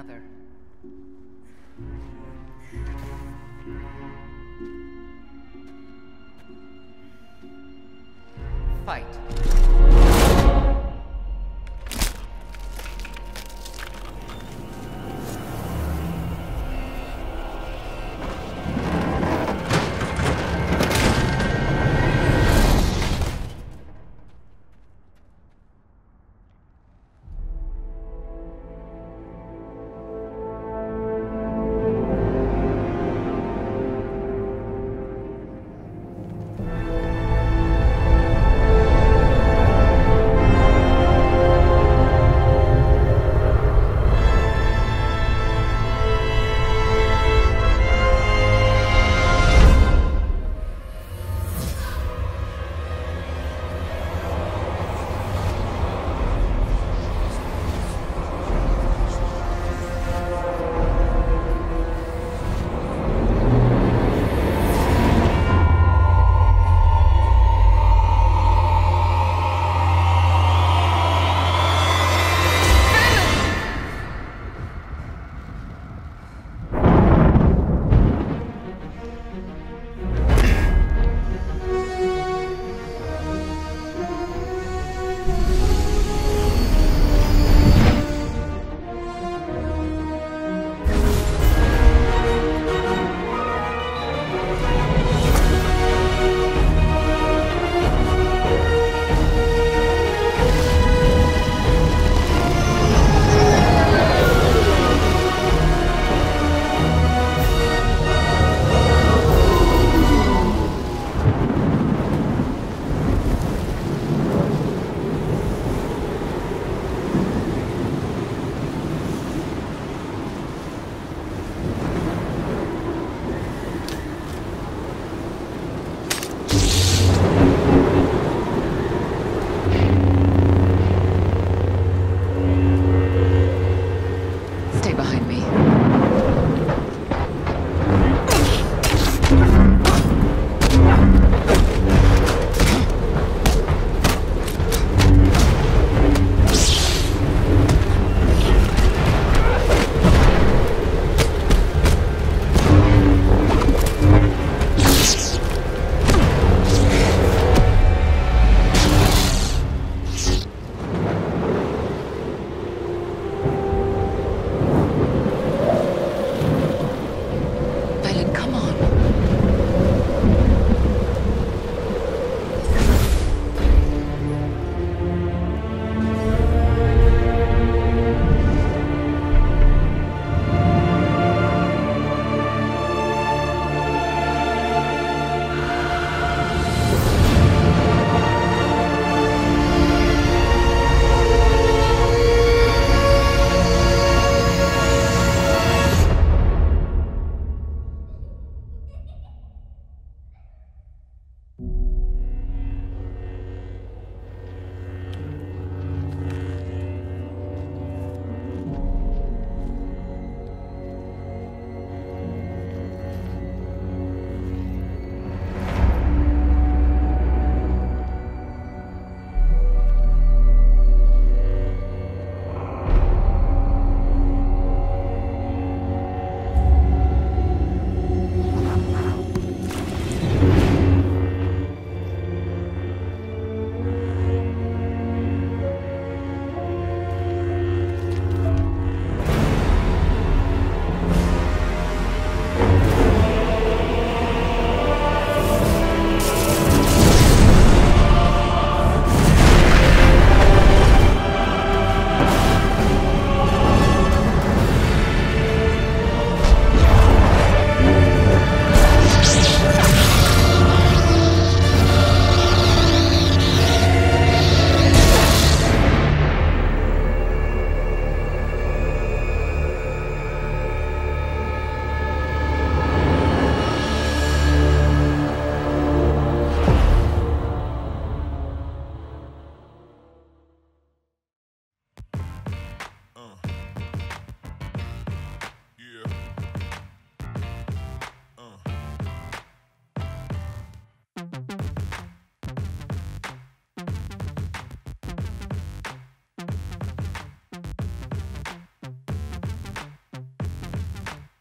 another. Fight.